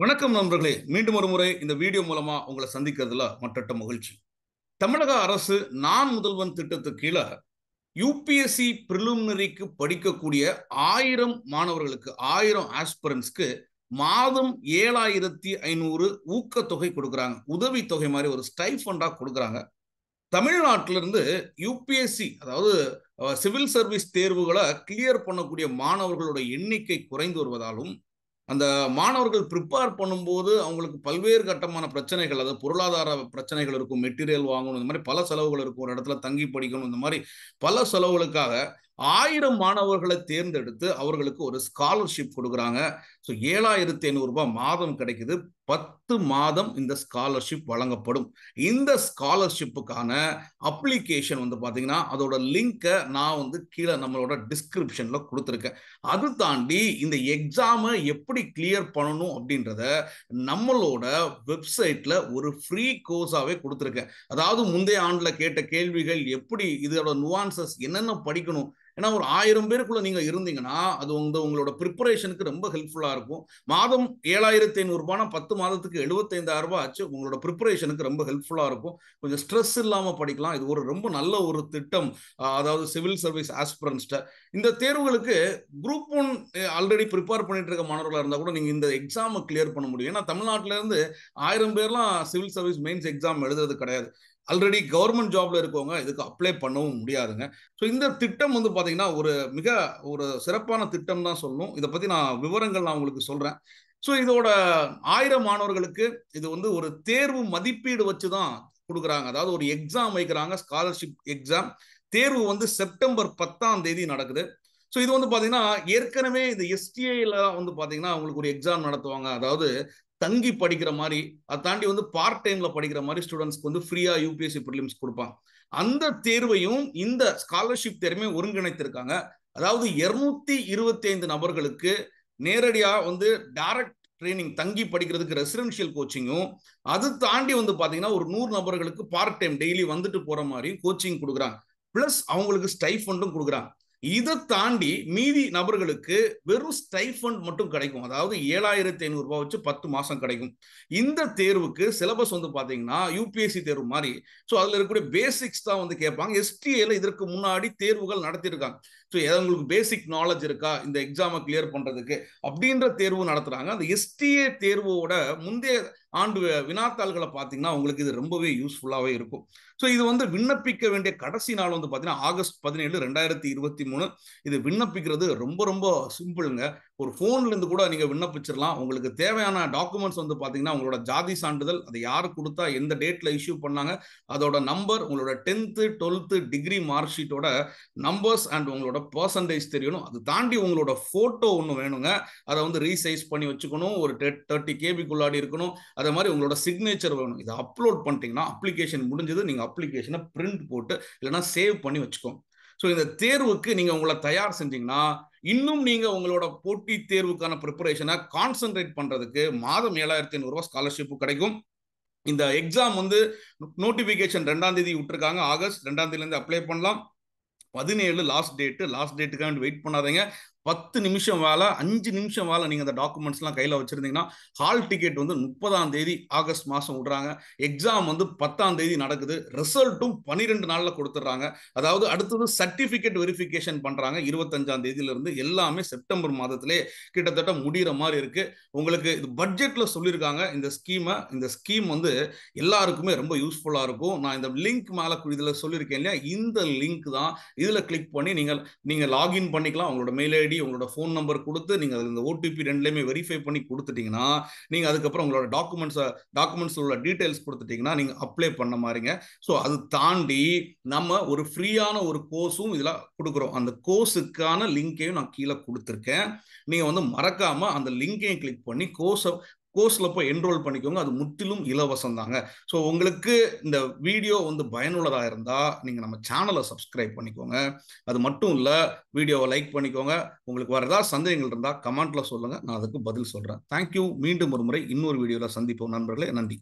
வணக்கம் நண்பர்களே. மீண்டும் ஒரு முறை இந்த வீடியோ மூலமா உங்களை சந்திக்கிறதுல மற்றட்ட மகிழ்ச்சி. தமிழக அரசு நான் முதல்வன் திட்டத்துக்கு கீழே யூபிஎஸ்சி பிரிலிமினரிக்கு படிக்கக்கூடிய ஆயிரம் மாணவர்களுக்கு ஆயிரம் ஆஸ்பிரன்ஸ்க்கு மாதம் ஏழாயிரத்தி ஐநூறு ஊக்கத்தொகை கொடுக்குறாங்க. உதவித்தொகை தொகை மாதிரி ஒரு ஸ்டைஃபண்டாக கொடுக்குறாங்க. தமிழ்நாட்டிலிருந்து யூபிஎஸ்சி அதாவது சிவில் சர்வீஸ் தேர்வுகளை கிளியர் பண்ணக்கூடிய மாணவர்களோட எண்ணிக்கை குறைந்து வருவதாலும் அந்த மாணவர்கள் ப்ரிப்பேர் பண்ணும்போது அவங்களுக்கு பல்வேறு கட்டமான பிரச்சனைகள் அதாவது பொருளாதார பிரச்சனைகள் இருக்கும் மெட்டீரியல் வாங்கணும் இந்த மாதிரி பல செலவுகள் இருக்கும் ஒரு இடத்துல தங்கி படிக்கணும் இந்த மாதிரி பல செலவுகளுக்காக ஆயிரம் மாணவர்களை தேர்ந்தெடுத்து அவர்களுக்கு ஒரு ஸ்காலர்ஷிப் கொடுக்குறாங்க. ஸோ ஏழாயிரத்தி ஐநூறுரூபா மாதம் கிடைக்குது. பத்து மாதம் இந்த ஸ்காலர்ஷிப் வழங்கப்படும். இந்த ஸ்காலர்ஷிப்புக்கான அப்ளிகேஷன் வந்து பார்த்தீங்கன்னா அதோட லிங்கை நான் வந்து கீழே நம்மளோட டிஸ்கிரிப்ஷனில் கொடுத்துருக்கேன். அது தாண்டி இந்த எக்ஸாமை எப்படி கிளியர் பண்ணணும் அப்படின்றத நம்மளோட வெப்சைட்டில் ஒரு ஃப்ரீ கோர்ஸாகவே கொடுத்துருக்கேன். அதாவது முந்தைய ஆண்டில் கேட்ட கேள்விகள் எப்படி இதோட நுவான்சஸ் என்னென்ன படிக்கணும் ஏன்னா ஒரு ஆயிரம் பேருக்குள்ள நீங்க இருந்தீங்கன்னா அது வந்து உங்களோட ப்ரிப்பரேஷனுக்கு ரொம்ப ஹெல்ப்ஃபுல்லா இருக்கும். மாதம் ஏழாயிரத்தி ஐநூறுபானா பத்து மாதத்துக்கு எழுபத்தைந்தாயிரம் ரூபாய் ஆச்சு உங்களோட ப்ரிப்பரேஷனுக்கு ரொம்ப ஹெல்ப்ஃபுல்லா இருக்கும். கொஞ்சம் ஸ்ட்ரெஸ் இல்லாம படிக்கலாம். இது ஒரு ரொம்ப நல்ல ஒரு திட்டம். அதாவது சிவில் சர்வீஸ் ஆஸ்பிரன்ஸ்ட இந்த தேர்வுகளுக்கு குரூப் ஒன் ஆல்ரெடி ப்ரிப்பேர் பண்ணிட்டு இருக்க மாணவர்களாக இருந்தால் கூட நீங்கள் இந்த எக்ஸாமை கிளியர் பண்ண முடியும். ஏன்னா தமிழ்நாட்டில இருந்து ஆயிரம் பேர்லாம் சிவில் சர்வீஸ் மெயின்ஸ் எக்ஸாம் எழுதுறது கிடையாது. ஆல்ரெடி கவர்மெண்ட் ஜாப்ல இருக்கவங்க இதுக்கு அப்ளை பண்ணவும் முடியாதுங்க. ஸோ இந்த திட்டம் வந்து பார்த்தீங்கன்னா ஒரு மிக ஒரு சிறப்பான திட்டம் தான் சொல்லணும். இதை பற்றி நான் விவரங்கள் நான் உங்களுக்கு சொல்கிறேன் ஸோ இதோட ஆயிரம் மாணவர்களுக்கு இது வந்து ஒரு தேர்வு மதிப்பீடு வச்சு தான் கொடுக்குறாங்க. அதாவது ஒரு எக்ஸாம் வைக்கிறாங்க ஸ்காலர்ஷிப் எக்ஸாம் தேர்வு வந்து செப்டம்பர் பத்தாம் தேதி நடக்குது. ஸோ இது வந்து பார்த்தீங்கன்னா ஏற்கனவே இந்த எஸ்டிஐல வந்து பார்த்தீங்கன்னா அவங்களுக்கு ஒரு எக்ஸாம் நடத்துவாங்க. அதாவது தங்கி படிக்கிற மாதிரி அதை தாண்டி வந்து பார்ட் டைம்ல படிக்கிற மாதிரி ஸ்டூடெண்ட்ஸ்க்கு வந்து ஃப்ரீயா யூபிஎஸ்சி ப்ரிலிம்ஸ் கொடுப்பாங்க. அந்த தேர்வையும் இந்த ஸ்காலர்ஷிப் தேர்வையும் ஒருங்கிணைத்திருக்காங்க. அதாவது இருநூத்தி இருபத்தி ஐந்து நபர்களுக்கு நேரடியா வந்து டைரக்ட் ட்ரைனிங் தங்கி படிக்கிறதுக்கு ரெசிடென்ஷியல் கோச்சிங்கும் அது தாண்டி வந்து பாத்தீங்கன்னா ஒரு நூறு நபர்களுக்கு பார்ட் டைம் டெய்லி வந்துட்டு போற மாதிரி கோச்சிங் கொடுக்குறாங்க. பிளஸ் அவங்களுக்கு ஸ்டைஃபண்டும் கொடுக்குறாங்க. இதை தாண்டி மீதி நபர்களுக்கு வெறும் ஸ்டைஃபண்ட் மட்டும் கிடைக்கும். அதாவது ஏழாயிரத்தி ஐநூறு ரூபாய் வச்சு பத்து மாசம் கிடைக்கும். இந்த தேர்வுக்கு சிலபஸ் வந்து பாத்தீங்கன்னா யூபிஎஸ்சி தேர்வு மாதிரி. ஸோ அதுல இருக்கக்கூடிய பேசிக்ஸ் தான் வந்து கேட்பாங்க. எஸ்டிஏல இதற்கு முன்னாடி தேர்வுகள் நடத்தியிருக்காங்க ஸோ உங்களுக்கு பேசிக் நாலேஜ் இருக்கா? இந்த எக்ஸாமை கிளியர் பண்ணுறதுக்கு அப்படின்ற தேர்வு நடத்துகிறாங்க அந்த எஸ்டிஏ தேர்வோட முந்தைய ஆண்டு வினாத்தாள்களை பார்த்தீங்கன்னா உங்களுக்கு இது ரொம்பவே யூஸ்ஃபுல்லாகவே இருக்கும். ஸோ இது வந்து விண்ணப்பிக்க வேண்டிய கடைசி நாள் வந்து பார்த்தீங்கன்னா ஆகஸ்ட் பதினேழு ரெண்டாயிரத்தி இருபத்தி மூணு. இது விண்ணப்பிக்கிறது ரொம்ப ரொம்ப சிம்பிளுங்க. ஒரு ஃபோன்லேருந்து கூட நீங்கள் விண்ணப்பிச்சிடலாம் உங்களுக்கு தேவையான டாக்குமெண்ட்ஸ் வந்து பார்த்தீங்கன்னா உங்களோட ஜாதி சான்றிதழ் அதை யார் கொடுத்தா எந்த டேட்டில் இஷ்யூ பண்ணாங்க அதோட நம்பர் உங்களோட டென்த்து டுவெல்த்து டிகிரி மார்க் ஷீட்டோட நம்பர்ஸ் அண்ட் உங்களோட பர்சன்டேஜ் தெரியணும். அது தாண்டி உங்களோட ஃபோட்டோ ஒன்று வேணுங்க. அதை வந்து ரீசைஸ் பண்ணி வச்சுக்கணும். ஒரு தேர்ட்டி கேபிக்குள்ளாடி இருக்கணும். அதே மாதிரி உங்களோட சிக்னேச்சர் வேணும். இதை அப்லோட் பண்ணிட்டீங்கன்னா அப்ளிகேஷன் முடிஞ்சது. நீங்கள் அப்ளிகேஷனை பிரிண்ட் போட்டு இல்லைன்னா சேவ் பண்ணி வச்சுக்கோங்க. ஸோ இந்த தேர்வுக்கு நீங்கள் உங்களை தயார் செஞ்சீங்கன்னா இன்னும் நீங்க உங்களோட போட்டி தேர்வுக்கான ப்ரிப்பரேஷனை கான்சென்ட்ரேட் பண்றதுக்கு மாதம் ஏழாயிரத்தி ஐநூறுரூவா ஸ்காலர்ஷிப் கிடைக்கும். இந்த எக்ஸாம் வந்து நோட்டிபிகேஷன் ரெண்டாம் தேதி விட்டுருக்காங்க. ஆகஸ்ட் ரெண்டாம் தேதியிலேருந்து அப்ளை பண்ணலாம். பதினேழு லாஸ்ட் டேட்டு லாஸ்ட் டேட்டுக்காக வெயிட் பண்ணாதீங்க. பத்து நிமிஷம் வேலை அஞ்சு நிமிஷம் வேலை நீங்கள் அந்த டாக்குமெண்ட்ஸ்லாம் கையில் வச்சுருந்தீங்கன்னா ஹால் டிக்கெட் வந்து முப்பதாம் தேதி ஆகஸ்ட் மாதம் விடுறாங்க. எக்ஸாம் வந்து பத்தாம் தேதி நடக்குது. ரிசல்ட்டும் பன்னிரெண்டு நாளில் கொடுத்துட்றாங்க. அதாவது அடுத்தது சர்டிஃபிகேட் வெரிஃபிகேஷன் பண்ணுறாங்க இருபத்தஞ்சாம் தேதியிலிருந்து எல்லாமே செப்டம்பர் மாதத்திலே கிட்டத்தட்ட முடிகிற மாதிரி இருக்குது உங்களுக்கு இது பட்ஜெட்டில் சொல்லியிருக்காங்க. இந்த ஸ்கீமை இந்த ஸ்கீம் வந்து எல்லாருக்குமே ரொம்ப யூஸ்ஃபுல்லாக இருக்கும். நான் இந்த லிங்க் மேலே இதில் சொல்லியிருக்கேன் இல்லையா? இந்த லிங்க் தான். இதில் கிளிக் பண்ணி நீங்கள் நீங்கள் லாகின் பண்ணிக்கலாம். உங்களோட மெயில் ஐடி உங்களோட ஃபோன் நம்பர் கொடுத்து நீங்கள் அதில் இந்த ஓடிபி ரெண்டுலேயுமே வெரிஃபை பண்ணி கொடுத்துட்டீங்கன்னா நீங்கள் அதுக்கப்புறம் உங்களோட டாக்குமெண்ட்ஸை டாக்குமெண்ட்ஸ் உள்ள டீட்டெயில்ஸ் கொடுத்துட்டீங்கன்னா நீங்கள் அப்ளை பண்ண மாதிரிங்க ஸோ அது தாண்டி நம்ம ஒரு ஃப்ரீயான ஒரு கோர்ஸும் இதில் கொடுக்குறோம். அந்த கோர்ஸுக்கான லிங்கையும் நான் கீழே கொடுத்துருக்கேன். நீங்கள் வந்து மறக்காமல் அந்த லிங்கையும் கிளிக் பண்ணி கோர்ஸை கோர்ஸில் போய் என்ரோல் பண்ணிக்கோங்க. அது முற்றிலும் இலவசம் தாங்க ஸோ உங்களுக்கு இந்த வீடியோ வந்து பயனுள்ளதாக இருந்தால் நீங்கள் நம்ம சேனலை சப்ஸ்கிரைப் பண்ணிக்கோங்க. அது மட்டும் இல்லை வீடியோவை லைக் பண்ணிக்கோங்க. உங்களுக்கு வேறு ஏதாவது சந்தேகங்கள் இருந்தால் கமெண்ட்டில் சொல்லுங்கள் நான் அதுக்கு பதில் சொல்கிறேன் தேங்க்யூ மீண்டும் ஒரு முறை இன்னொரு வீடியோவில் சந்திப்போம். நண்பர்களே நன்றி.